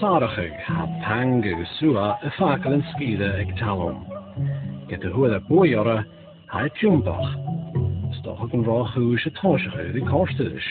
sádachaig ha pang sua suúa a facail an scíide ag talm. Get a thuad a buíora ha tiúmbach. Stocha an ráthú se táisecha i cáisteis.